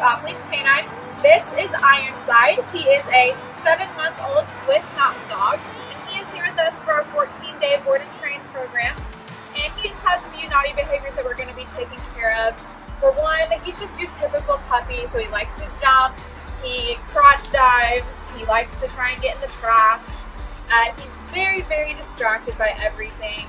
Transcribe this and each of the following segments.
off-leash canine. This is Ironside. He is a seven-month-old Swiss Mountain Dog, and he is here with us for our 14-day board and train program. And he just has a few naughty behaviors that we're going to be taking care of. For one, he's just your typical puppy, so he likes to jump, he crotch dives, he likes to try and get in the trash. Uh, he's very, very distracted by everything.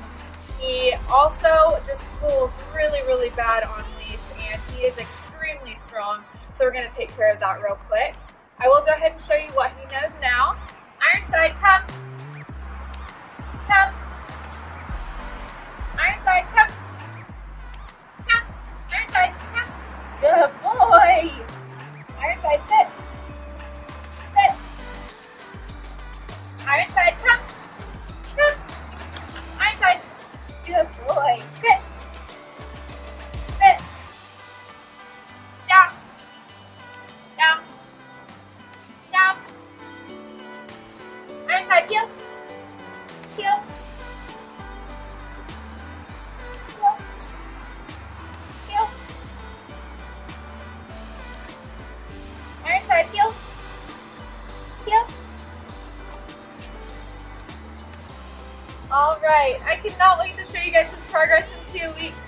He also just pulls really, really bad on leash, and he is extremely strong, so we're going to take care of that real quick. I will go ahead and show you what he knows now. Ironside, come. Come. Ironside, come. Come. Ironside, come. Good boy. Ironside, sit. Sit. Ironside. Come. I cannot wait to show you guys his progress in two weeks.